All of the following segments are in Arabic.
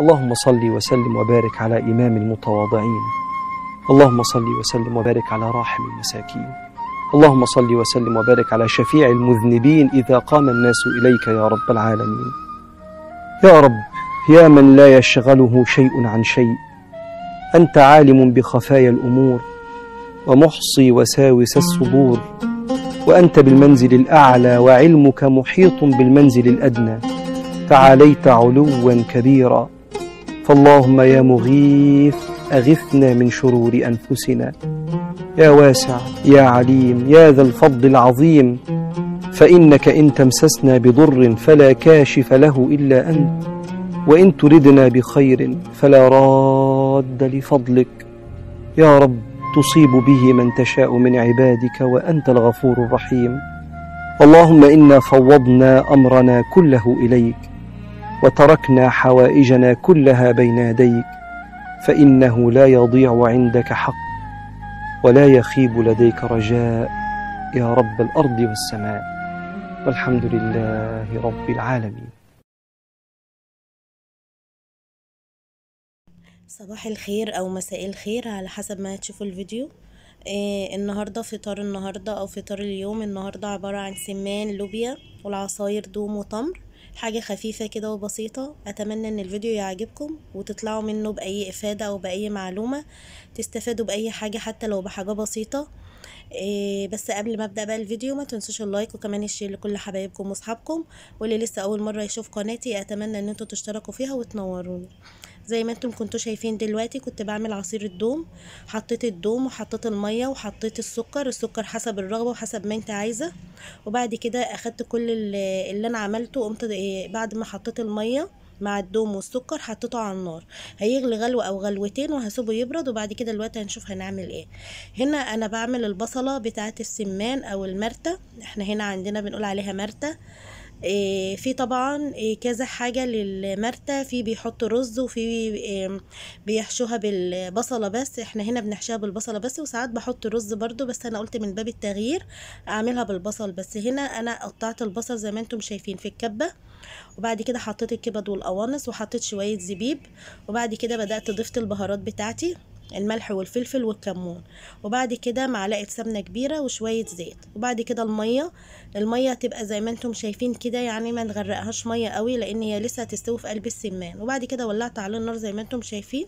اللهم صل وسلم وبارك على إمام المتواضعين. اللهم صل وسلم وبارك على راحم المساكين. اللهم صل وسلم وبارك على شفيع المذنبين إذا قام الناس إليك يا رب العالمين. يا رب يا من لا يشغله شيء عن شيء. أنت عالم بخفايا الأمور ومحصي وساوس الصدور. وأنت بالمنزل الأعلى وعلمك محيط بالمنزل الأدنى. تعاليت علوا كبيرا. فاللهم يا مغيث أغثنا من شرور أنفسنا. يا واسع يا عليم يا ذا الفضل العظيم. فإنك إن تمسسنا بضر فلا كاشف له إلا أنت. وإن تردنا بخير فلا راد لفضلك. يا رب تصيب به من تشاء من عبادك وأنت الغفور الرحيم. اللهم إنا فوضنا أمرنا كله إليك. وتركنا حوائجنا كلها بين يديك فإنه لا يضيع عندك حق ولا يخيب لديك رجاء يا رب الأرض والسماء. والحمد لله رب العالمين. صباح الخير أو مساء الخير على حسب ما تشوفوا الفيديو. إيه النهارده فطار النهارده أو فطار اليوم. النهارده عبارة عن سمان لوبيا والعصاير دوم وتمر. حاجة خفيفة كده وبسيطة. أتمنى إن الفيديو يعجبكم وتطلعوا منه بأي إفادة أو بأي معلومة. تستفادوا بأي حاجة حتى لو بحاجة بسيطة. إيه بس قبل ما أبدأ بقى الفيديو ما تنسوش ال like وكمان ال share لكل حبايبكم وأصحابكم. واللي لسه أول مرة يشوف قناتي أتمنى إن أنتوا تشتركوا فيها وتنوروني. زي ما أنتم كنتوا شايفين دلوقتي كنت بعمل عصير الدوم حطيت الدوم وحطيت المية وحطيت السكر السكر حسب الرغبة وحسب ما انت عايزة. وبعد كده أخدت كل اللي, أنا عملته قمت إيه بعد ما حطيت المية مع الدوم والسكر حطيته على النار. هيغلي غلوة أو غلوتين وهسيبه يبرد وبعد كده دلوقتي هنشوف هنعمل إيه. هنا أنا بعمل البصلة بتاعة السمان أو المرتة. إحنا هنا عندنا بنقول عليها مرتة. إيه في طبعا إيه كذا حاجة للمرتة. في بيحطوا رز وفي بيحشوها بالبصلة بس. إحنا هنا بنحشيها بالبصلة بس. وساعات بحط رز برضو بس أنا قلت من باب التغيير أعملها بالبصل بس. هنا أنا قطعت البصل زي ما أنتم شايفين في الكبة. وبعد كده حطيت الكبد والقوانص وحطيت شوية زبيب. وبعد كده بدأت ضفت البهارات بتاعتي. الملح والفلفل والكمون وبعد كده معلقة سمنة كبيرة وشوية زيت وبعد كده المية المية تبقى زي ما أنتم شايفين كده يعني ما نغرقهاش مية قوي لأن هي لسه هتستوي في قلب السمان. وبعد كده ولعت على النار زي ما أنتم شايفين.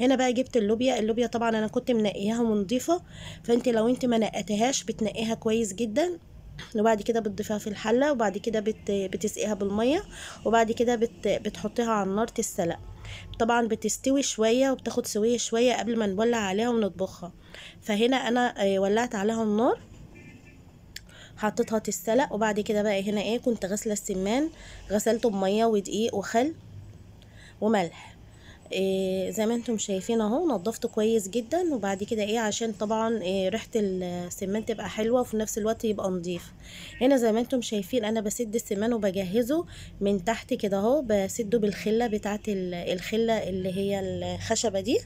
هنا بقى جبت اللوبيا اللوبيا طبعا أنا كنت منقياها ونضيفة فأنت لو انت ما نقتهاش بتنقيها كويس جدا. وبعد كده بتضيفها في الحلة وبعد كده بت... بتسقيها بالمية وبعد كده بت... بتحطيها على النار تتسلق طبعا بتستوي شوية وبتاخد سوية شوية قبل ما نولع عليها ونطبخها. فهنا أنا ولعت عليها النار حطيتها تتسلق وبعد كده بقى هنا إيه كنت غاسله السمان غسلته بمية ودقيق وخل وملح. إيه زي ما أنتم شايفين اهو نضفته كويس جدا وبعد كده إيه عشان طبعا إيه ريحة السمان تبقى حلوة وفي نفس الوقت يبقى نضيف. هنا زي ما أنتم شايفين أنا بسد السمان وبجهزه من تحت كده اهو بسده بالخلة بتاعه الخلة اللي هي الخشبة دي.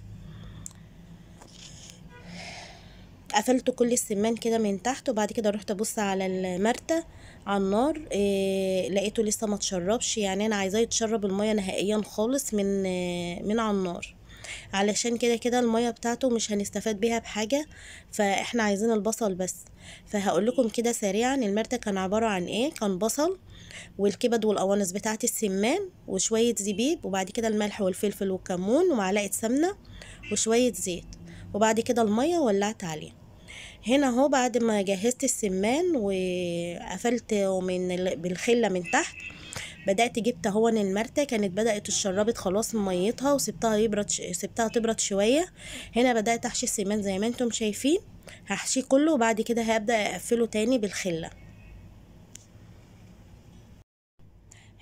قفلت كل السمان كده من تحت وبعد كده رحت ابص على المرتة. على النار إيه لقيته لسه ما تشربش يعني أنا عايزاه يتشرب المية نهائيا خالص من إيه من على النار. علشان كده كده المية بتاعته مش هنستفاد بيها بحاجة فإحنا عايزين البصل بس. فهقول لكم كده سريعا المرتة كان عبارة عن إيه؟ كان بصل والكبد والقوانص بتاعه السمان وشوية زبيب وبعد كده الملح والفلفل والكمون ومعلقة سمنة وشوية زيت. وبعد كده المية ولعت عليه. هنا اهو بعد ما جهزت السمان وقفلت من بالخلة من تحت بدأت جبت اهو المرتة كانت بدأت اتشربت خلاص من ميتها وسبتها يبرد سبتها تبرد شوية. هنا بدأت احشي السمان زي ما أنتم شايفين هحشيه كله وبعد كده هبدأ اقفله تاني بالخلة.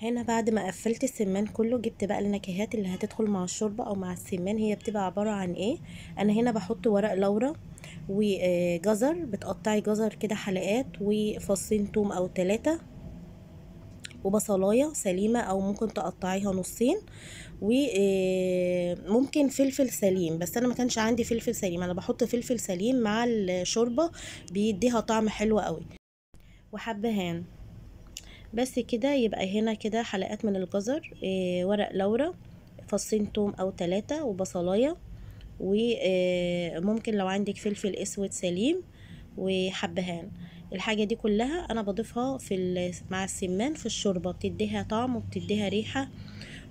هنا بعد ما قفلت السمان كله جبت بقى النكهات اللي هتدخل مع الشوربة أو مع السمان هي بتبقى عبارة عن إيه؟ أنا هنا بحط ورق لورا وجزر بتقطعي جزر كده حلقات وفصين توم أو ثلاثة وبصلاية سليمة أو ممكن تقطعيها نصين وممكن فلفل سليم بس أنا ما كانش عندي فلفل سليم أنا بحط فلفل سليم مع الشوربة بيديها طعم حلو قوي. وحبهان بس كده يبقى هنا كده حلقات من الجزر إيه ورق لورا فصين توم أو ثلاثة وبصلاية وممكن لو عندك فلفل أسود سليم وحبهان. الحاجة دي كلها أنا بضيفها في مع السمان في الشوربة بتديها طعم وبتديها ريحة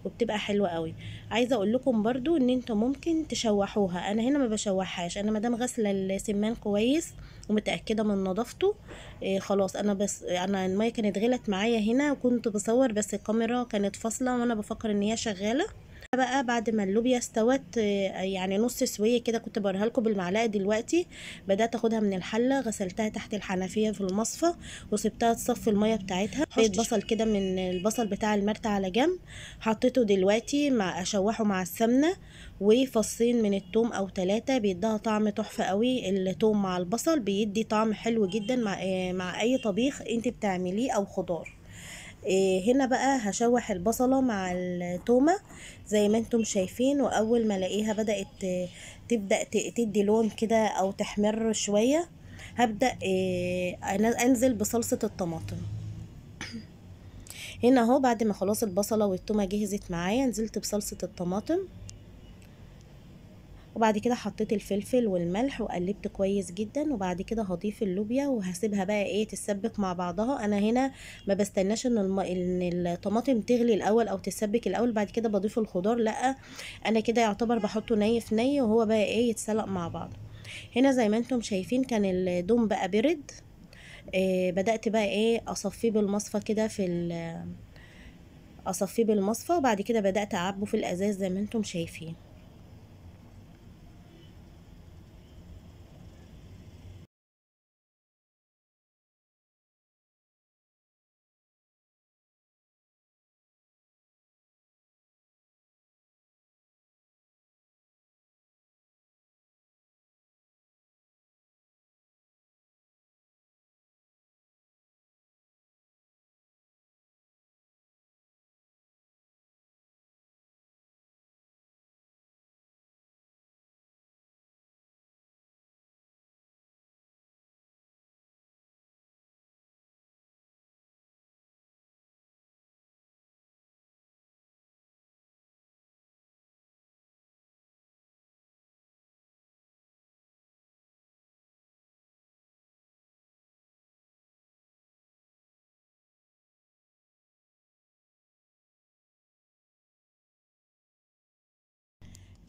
وبتبقى حلوة قوي. عايزة أقول لكم برضو إن أنتوا ممكن تشوحوها. أنا هنا ما بشوحهاش. أنا مادام غاسلة السمان كويس ومتأكدة من نظافته إيه خلاص. أنا بس أنا المية كانت غلت معايا هنا وكنت بصور بس الكاميرا كانت فاصلة وأنا بفكر إن هي شغالة. بقى بعد ما اللوبيا استوت آه، يعني نص سوية كده كنت بوريها لكم بالمعلقة دلوقتي. بدأت أخدها من الحلة غسلتها تحت الحنفية في المصفى وسبتها تصفي المية بتاعتها. حطيت بصل كده من البصل بتاع المرتة على جنب. حطيته دلوقتي مع أشوحه مع السمنة وفصين من التوم أو ثلاثة بيديها طعم تحفة قوي. التوم مع البصل بيدي طعم حلو جدا مع آه، مع أي طبيخ أنت بتعمليه أو خضار. هنا بقى هشوح البصلة مع التومة زي ما أنتم شايفين وأول ما ألاقيها بدأت تبدأ تدي لون كده أو تحمر شوية هبدأ إيه أنزل بصلصة الطماطم. هنا أهو بعد ما خلاص البصلة والتومة جهزت معايا نزلت بصلصة الطماطم. وبعد كده حطيت الفلفل والملح وقلبت كويس جدا وبعد كده هضيف اللوبيا وهسيبها بقى إيه تتسبك مع بعضها. أنا هنا ما بستناش إن الم... إن الطماطم تغلي الأول أو تتسبك الأول بعد كده بضيف الخضار. لأ أنا كده يعتبر بحطه ني في ني وهو بقى إيه يتسلق مع بعض. هنا زي ما أنتم شايفين كان الدوم بقى برد إيه بدأت بقى إيه أصفيه بالمصفى كده في أصفيه بالمصفى وبعد كده بدأت أعبه في الأزاز زي ما أنتم شايفين.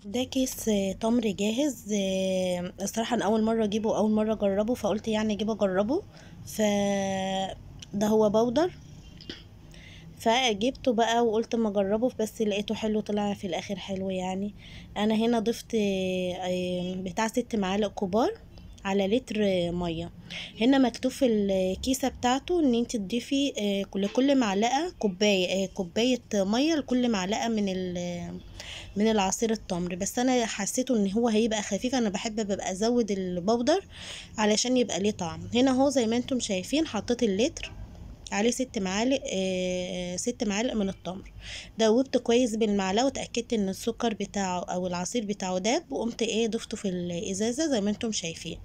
ده كيس آه، تمر جاهز آه، الصراحة أنا أول مرة أجيبه أول مرة أجربه فقلت يعني أجيبه أجربه. ف ده هو بودر. فجبته بقى وقلت ما أجربه بس لقيته حلو طلع في الآخر حلو يعني. أنا هنا ضفت آه، بتاع ست معالق كبار. على لتر مية. هنا مكتوب في الكيسة بتاعته إن أنت تضيفي آه، لكل معلقة كوباية آه، كوباية مية لكل معلقة من من العصير التمر. بس أنا حسيته إن هو هيبقى خفيف. أنا بحب ببقى أزود البودر علشان يبقى ليه طعم. هنا أهو زي ما أنتم شايفين حطيت اللتر. عليه ست معالق آه ست معالق من التمر. دوبت كويس بالمعلقة وتأكدت إن السكر بتاعه أو العصير بتاعه داب وقمت إيه ضفته في الإزازة زي ما أنتم شايفين.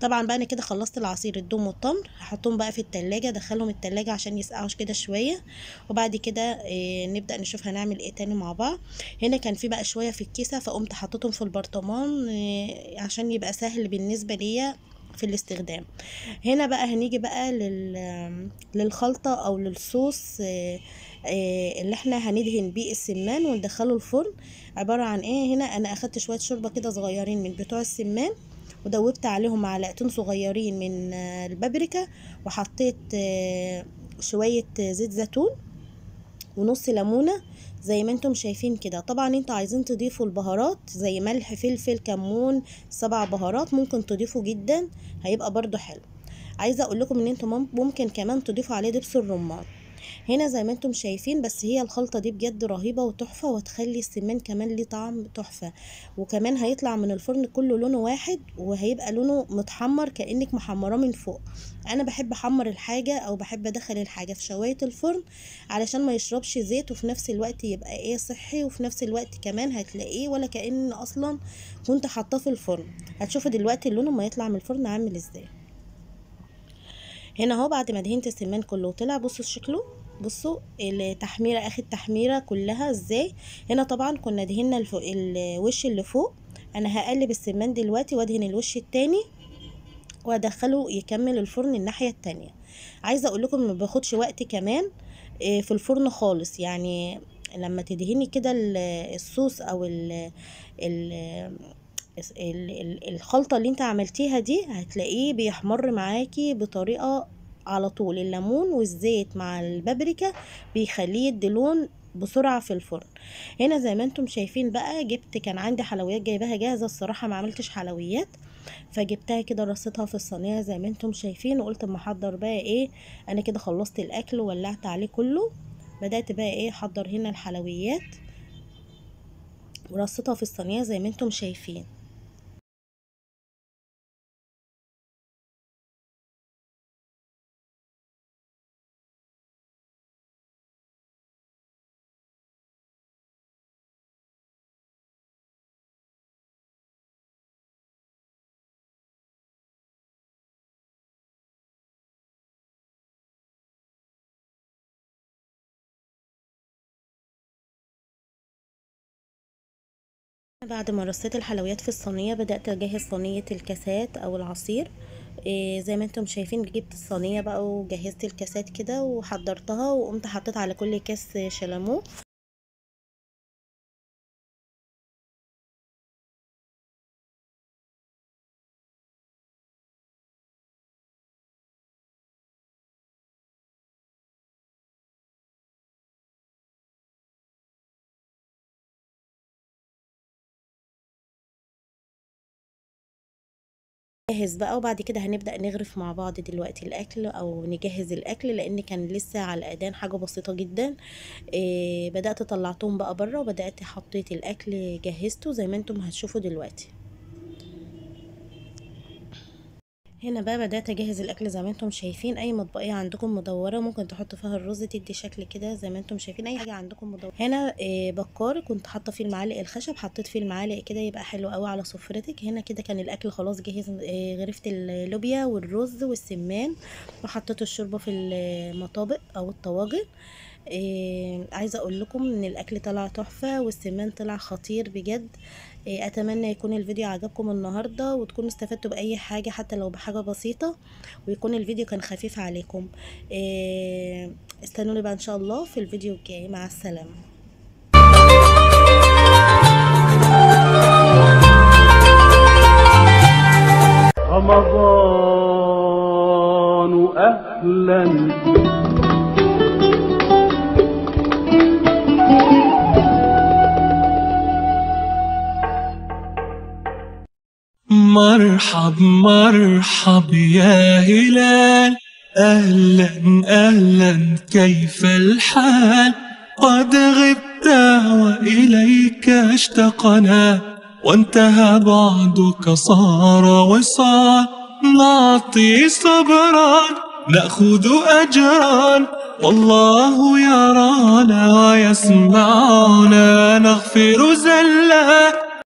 طبعا بقى أنا كده خلصت العصير الدوم والتمر هحطهم بقى في التلاجة أدخلهم التلاجة عشان يسقعوا كده شوية. وبعد كده آه نبدأ نشوف هنعمل إيه تاني مع بعض. هنا كان في بقى شوية في الكيسة فقمت حطيتهم في البرطمان آه عشان يبقى سهل بالنسبة ليا في الاستخدام. هنا بقى هنيجي بقى لل... للخلطة أو للصوص آه، آه، اللي إحنا هندهن بيه السمان وندخله الفرن. عبارة عن إيه؟ هنا أنا أخدت شوية شوربة كده صغيرين من بتوع السمان ودوبت عليهم معلقتين صغيرين من آه، البابريكا وحطيت شوية زيت زيتون ونص ليمونة زي ما أنتم شايفين كده. طبعا أنتوا عايزين تضيفوا البهارات زي ملح فلفل كمون سبع بهارات ممكن تضيفوا جدا هيبقى برضو حلو. عايزة أقول لكم إن أنتوا مم- ممكن كمان تضيفوا عليه دبس الرمان. هنا زي ما أنتم شايفين بس هي الخلطة دي بجد رهيبة وتحفة وتخلي السمان كمان ليه طعم تحفة. وكمان هيطلع من الفرن كله لونه واحد وهيبقى لونه متحمر كأنك محمراه من فوق. أنا بحب أحمر الحاجة أو بحب أدخل الحاجة في شواية الفرن علشان ما يشربش زيت وفي نفس الوقت يبقى إيه صحي وفي نفس الوقت كمان هتلاقيه ولا كأن أصلا كنت حاطاه في الفرن. هتشوفوا دلوقتي اللون ما يطلع من الفرن عامل إزاي. هنا أهو بعد ما دهنت السمان كله وطلع بصوا شكله. بصوا التحميرة اخد تحميرة كلها إزاي؟ هنا طبعا كنا دهنا. الوش اللي فوق. أنا هقلب السمان دلوقتي وأدهن الوش التاني وأدخله يكمل الفرن الناحية التانية. عايزة أقول لكم ما باخدش وقت كمان في الفرن خالص. يعني لما تدهني كده الصوص أو ال ال الخلطة اللي أنت عملتيها دي هتلاقيه بيحمر معاكي بطريقة على طول. الليمون والزيت مع البابريكا بيخليه يدي لون بسرعة في الفرن. هنا زي ما أنتم شايفين بقى جبت كان عندي حلويات جايباها جاهزة الصراحة ما عملتش حلويات فجبتها كده رصيتها في الصينية زي ما أنتم شايفين وقلت اما احضر بقى إيه أنا كده خلصت الأكل وولعت عليه كله. بدأت بقى إيه احضر هنا الحلويات ورصيتها في الصينية زي ما أنتم شايفين. بعد ما رصيت الحلويات في الصينية بدأت أجهز صينية الكاسات أو العصير. إيه زي ما أنتم شايفين جبت الصينية بقى وجهزت الكاسات كده وحضرتها وقمت حطيت على كل كاس شلامو نجهز بقى وبعد كده هنبدأ نغرف مع بعض دلوقتي الأكل أو نجهز الأكل لأن كان لسه على الأذان حاجة بسيطة جدا. إيه بدأت طلعتهم بقى بره وبدأت حطيت الأكل جهزته زي ما أنتم هتشوفوا دلوقتي. هنا بقى بدأت أجهز الأكل زي ما أنتم شايفين. أي مطبقية عندكم مدورة ممكن تحطوا فيها الرز تدي شكل كده زي ما أنتم شايفين. أي حاجة عندكم مدورة. هنا إيه بكار كنت حاطة فيه المعالق الخشب. حطيت فيه المعالق كده يبقى حلو قوي على سفرتك. هنا كده كان الأكل خلاص جهز إيه غرفت اللوبيا والرز والسمان. وحطيت الشوربة في المطابق أو الطواجن. إيه عايزة أقول لكم إن الأكل طلع تحفة والسمان طلع خطير بجد. أتمنى يكون الفيديو عجبكم النهارده وتكونوا استفدتوا بأي حاجة حتى لو بحاجة بسيطة ويكون الفيديو كان خفيف عليكم. إيه استنوني بقى إن شاء الله في الفيديو الجاي. مع السلامة. رمضان أهلا. مرحب مرحب يا هلال. أهلا أهلا كيف الحال؟ قد غبت وإليك اشتقنا. وانتهى بعدك صار وصال. نعطي صبرا نأخذ أجرا. والله يرانا ويسمعنا نغفر زلا.